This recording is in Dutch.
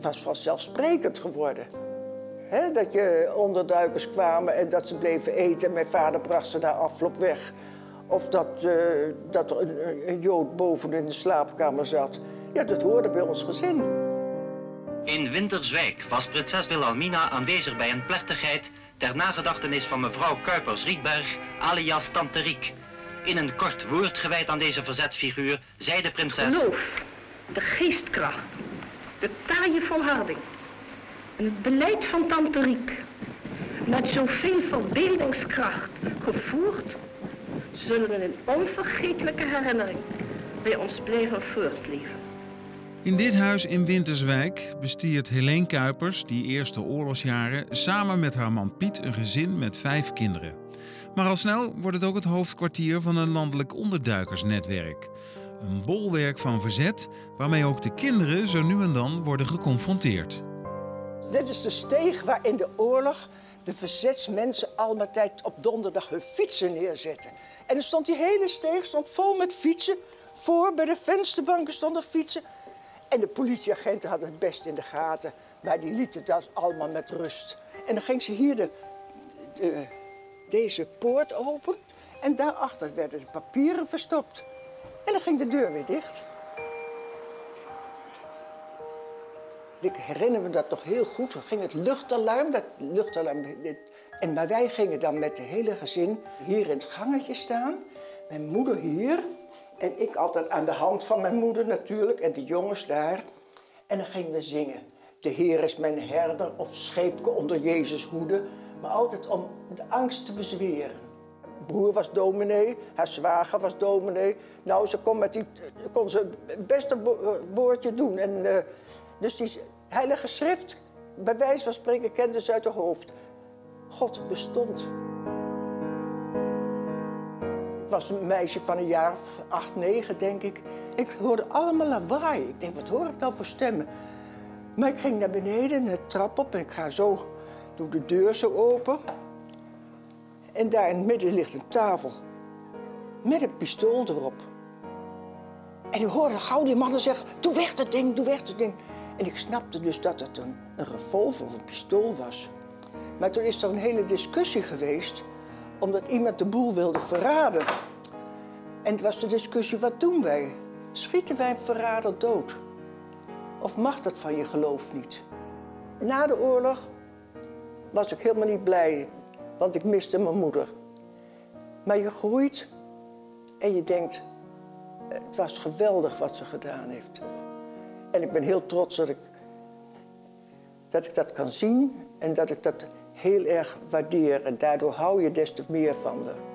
was vanzelfsprekend geworden. Hè, dat je onderduikers kwamen en dat ze bleven eten. Mijn vader bracht ze na afloop weg. Of dat, uh, dat er een, een, jood boven in de slaapkamer zat. Ja, dat hoorde bij ons gezin. In Winterswijk was prinses Wilhelmina aanwezig bij een plechtigheid ter nagedachtenis van mevrouw Kuipers-Rietberg, alias Tante Riek. In een kort woord gewijd aan deze verzetsfiguur zei de prinses... Geloof, de geestkracht, de taaie volharding en het beleid van Tante Riek, met zoveel verbeeldingskracht gevoerd, zullen een onvergetelijke herinnering bij ons blijven voortleven. In dit huis in Winterswijk bestiert Helene Kuipers die eerste oorlogsjaren samen met haar man Piet een gezin met vijf kinderen. Maar al snel wordt het ook het hoofdkwartier van een landelijk onderduikersnetwerk. Een bolwerk van verzet waarmee ook de kinderen zo nu en dan worden geconfronteerd. Dit is de steeg waar in de oorlog de verzetsmensen allemaal tijd op donderdag hun fietsen neerzetten. En er stond die hele steeg stond vol met fietsen. Voor bij de vensterbanken stonden fietsen. En de politieagenten hadden het best in de gaten, maar die lieten dat allemaal met rust. En dan ging ze hier de, de, deze poort open en daarachter werden de papieren verstopt. En dan ging de deur weer dicht. Ik herinner me dat nog heel goed. Toen ging het luchtalarm, dat luchtalarm. En maar wij gingen dan met het hele gezin hier in het gangetje staan. Mijn moeder hier en ik altijd aan de hand van mijn moeder natuurlijk en de jongens daar. En dan gingen we zingen. De Heer is mijn herder of scheepke onder Jezus hoede. Maar altijd om de angst te bezweren. Broer was dominee, haar zwager was dominee. Nou, ze kon, met die, kon ze het beste woordje doen. En, uh, dus die heilige schrift, bij wijze van spreken, kende ze uit haar hoofd. God bestond. Ik was een meisje van een jaar of acht, negen, denk ik. Ik hoorde allemaal lawaai. Ik denk, wat hoor ik nou voor stemmen? Maar ik ging naar beneden, de trap op en ik ga zo, doe de deur zo open. En daar in het midden ligt een tafel met een pistool erop. En ik hoorde gauw die mannen zeggen, doe weg dat ding, doe weg dat ding. En ik snapte dus dat het een, een revolver of een pistool was. Maar toen is er een hele discussie geweest omdat iemand de boel wilde verraden. En het was de discussie, wat doen wij? Schieten wij een verrader dood? Of mag dat van je geloof niet? Na de oorlog was ik helemaal niet blij, want ik miste mijn moeder. Maar je groeit en je denkt, het was geweldig wat ze gedaan heeft. En ik ben heel trots dat ik dat, ik dat kan zien en dat ik dat heel erg waardeer. En daardoor hou je des te meer van haar.